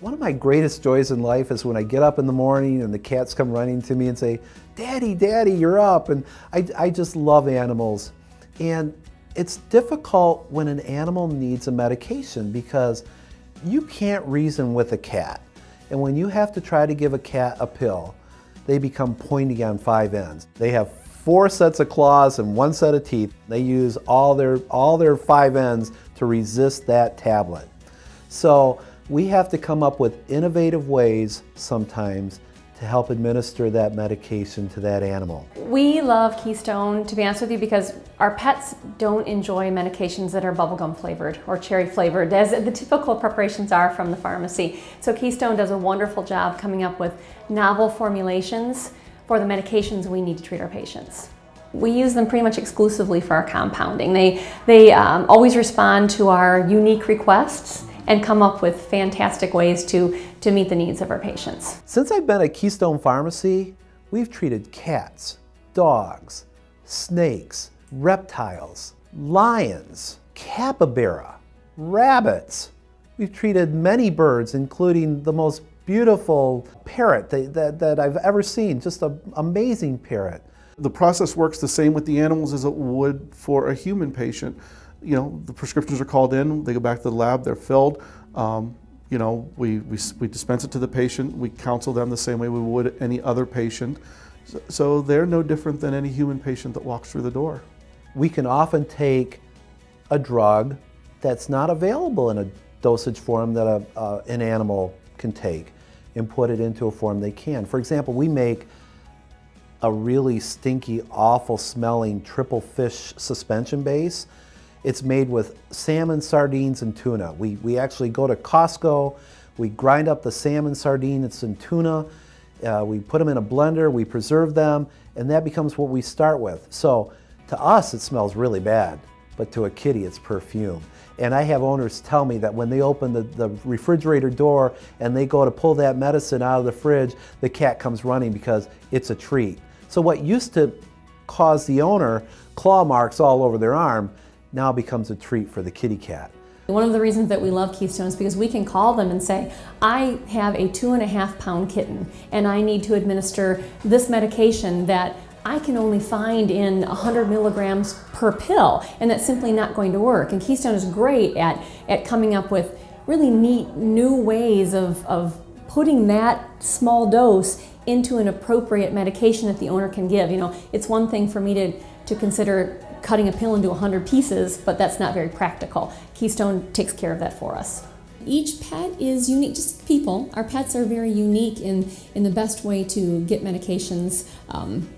One of my greatest joys in life is when I get up in the morning and the cats come running to me and say, Daddy, Daddy, you're up. And I, I just love animals. And it's difficult when an animal needs a medication because you can't reason with a cat. And when you have to try to give a cat a pill, they become pointy on five ends. They have four sets of claws and one set of teeth. They use all their, all their five ends to resist that tablet. So we have to come up with innovative ways sometimes to help administer that medication to that animal. We love Keystone, to be honest with you, because our pets don't enjoy medications that are bubblegum flavored or cherry flavored, as the typical preparations are from the pharmacy. So Keystone does a wonderful job coming up with novel formulations for the medications we need to treat our patients. We use them pretty much exclusively for our compounding. They, they um, always respond to our unique requests and come up with fantastic ways to, to meet the needs of our patients. Since I've been at Keystone Pharmacy, we've treated cats, dogs, snakes, reptiles, lions, capybara, rabbits. We've treated many birds, including the most beautiful parrot that, that, that I've ever seen, just an amazing parrot. The process works the same with the animals as it would for a human patient you know, the prescriptions are called in, they go back to the lab, they're filled. Um, you know, we, we, we dispense it to the patient, we counsel them the same way we would any other patient. So, so they're no different than any human patient that walks through the door. We can often take a drug that's not available in a dosage form that a, uh, an animal can take and put it into a form they can. For example, we make a really stinky, awful smelling triple fish suspension base it's made with salmon, sardines, and tuna. We, we actually go to Costco, we grind up the salmon, sardines, and tuna, uh, we put them in a blender, we preserve them, and that becomes what we start with. So to us, it smells really bad, but to a kitty, it's perfume. And I have owners tell me that when they open the, the refrigerator door and they go to pull that medicine out of the fridge, the cat comes running because it's a treat. So what used to cause the owner claw marks all over their arm now becomes a treat for the kitty cat. One of the reasons that we love Keystone is because we can call them and say, I have a two and a half pound kitten and I need to administer this medication that I can only find in 100 milligrams per pill, and that's simply not going to work. And Keystone is great at, at coming up with really neat new ways of, of putting that small dose into an appropriate medication that the owner can give. You know, it's one thing for me to, to consider cutting a pill into 100 pieces, but that's not very practical. Keystone takes care of that for us. Each pet is unique, just people. Our pets are very unique in, in the best way to get medications um,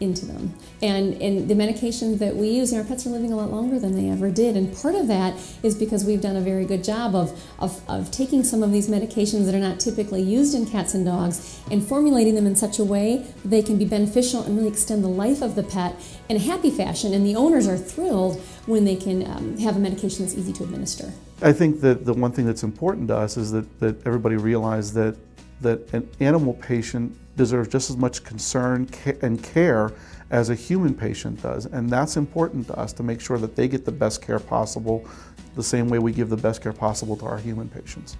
into them. And, and the medications that we use, and our pets are living a lot longer than they ever did. And part of that is because we've done a very good job of, of, of taking some of these medications that are not typically used in cats and dogs and formulating them in such a way they can be beneficial and really extend the life of the pet in a happy fashion. And the owners are thrilled when they can um, have a medication that's easy to administer. I think that the one thing that's important to us is that, that everybody realize that, that an animal patient deserves just as much concern and care as a human patient does. And that's important to us to make sure that they get the best care possible the same way we give the best care possible to our human patients.